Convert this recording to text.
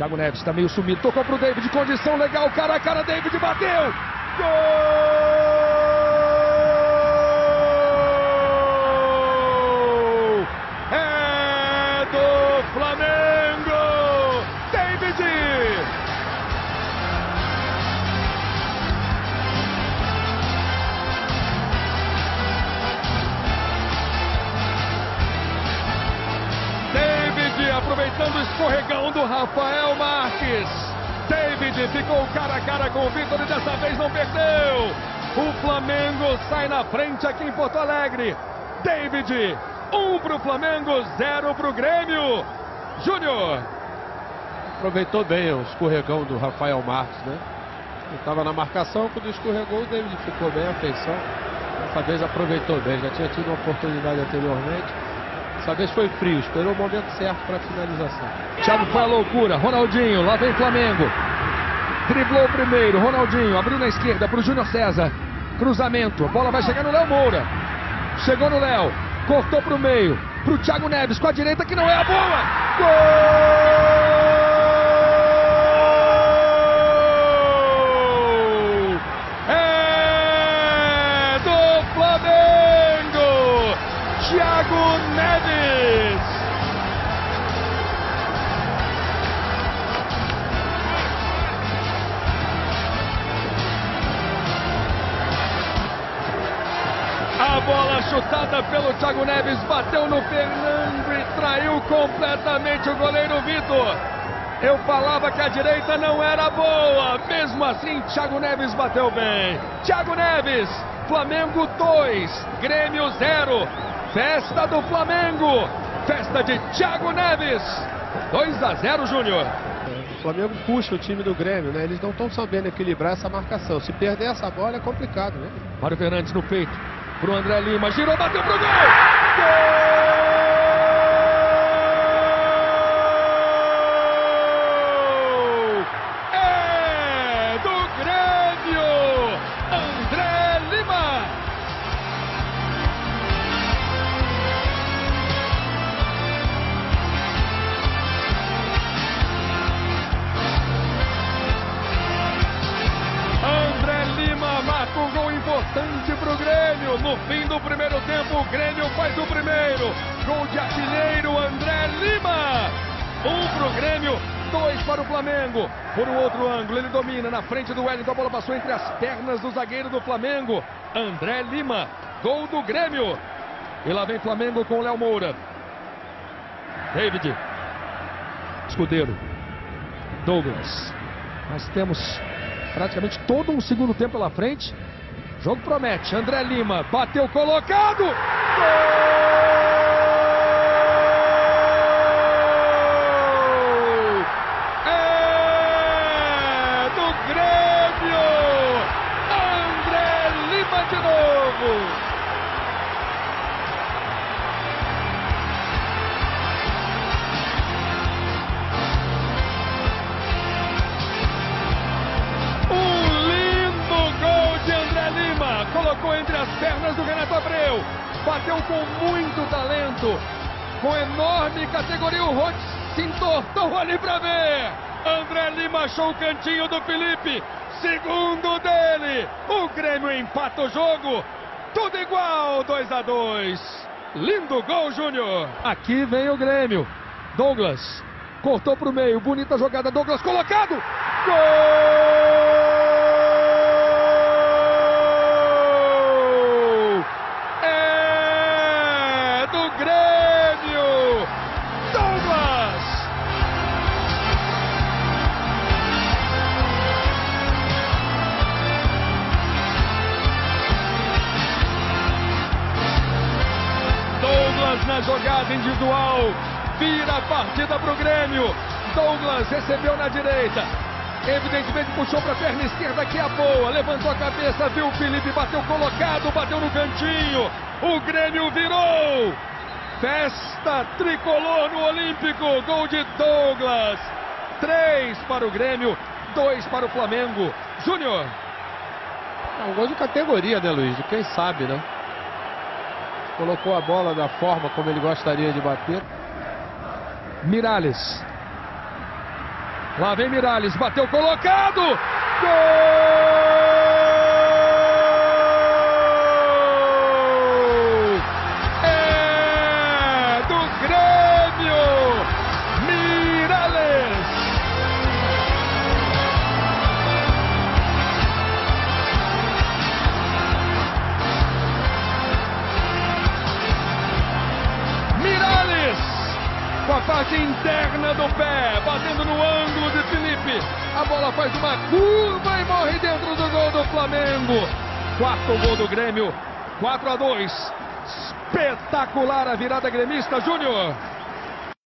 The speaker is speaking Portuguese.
Thiago Neves está meio sumido, tocou pro David, condição legal, cara a cara, David bateu! Gol! Marques. David ficou cara a cara com o Vitor e dessa vez não perdeu. O Flamengo sai na frente aqui em Porto Alegre. David, um pro Flamengo, zero pro Grêmio. Júnior. Aproveitou bem o escorregão do Rafael Marques, né? Ele estava na marcação, quando escorregou, o David ficou bem a feição. Dessa vez aproveitou bem, já tinha tido uma oportunidade anteriormente. Dessa vez foi frio, esperou o momento certo para a finalização. Thiago foi a loucura. Ronaldinho, lá vem Flamengo. Driblou o primeiro. Ronaldinho abriu na esquerda para o Júnior César. Cruzamento. A bola vai chegar no Léo Moura. Chegou no Léo. Cortou para o meio. Para o Thiago Neves com a direita que não é a boa. Gol! Thiago Neves. A bola chutada pelo Thiago Neves bateu no Fernando e traiu completamente o goleiro Vitor. Eu falava que a direita não era boa. Mesmo assim, Thiago Neves bateu bem. Thiago Neves, Flamengo 2, Grêmio 0. Festa do Flamengo. Festa de Thiago Neves. 2 a 0, Júnior. O Flamengo puxa o time do Grêmio, né? Eles não estão sabendo equilibrar essa marcação. Se perder essa bola é complicado, né? Mário Fernandes no peito. Pro André Lima. Girou, bateu pro gol. Gol! O Grêmio faz o primeiro. Gol de artilheiro André Lima. Um pro Grêmio, dois para o Flamengo. Por um outro ângulo, ele domina na frente do Wellington. A bola passou entre as pernas do zagueiro do Flamengo. André Lima, gol do Grêmio. E lá vem Flamengo com o Léo Moura. David. Escudeiro. Douglas. Nós temos praticamente todo um segundo tempo pela frente. Jogo promete. André Lima bateu colocado. Gol! Colocou entre as pernas do Renato Abreu. Bateu com muito talento. Com enorme categoria. O Rhodes se entortou ali para ver. André Lima achou o cantinho do Felipe. Segundo dele. O Grêmio empata o jogo. Tudo igual, 2 a 2 Lindo gol, Júnior. Aqui vem o Grêmio. Douglas cortou para o meio. Bonita jogada. Douglas colocado. Gol! Jogada individual. Vira a partida para o Grêmio. Douglas recebeu na direita. Evidentemente puxou para a perna esquerda que é boa. Levantou a cabeça, viu o Felipe, bateu colocado, bateu no cantinho. O Grêmio virou. Festa tricolor no Olímpico. Gol de Douglas. Três para o Grêmio, dois para o Flamengo. Júnior. É um gol de categoria, né, Luiz? Quem sabe, né? Colocou a bola da forma como ele gostaria de bater. Miralles. Lá vem Miralles, bateu colocado. Gol! Interna do pé, batendo no ângulo de Felipe. A bola faz uma curva e morre dentro do gol do Flamengo. Quarto gol do Grêmio, 4 a 2. Espetacular a virada gremista, Júnior.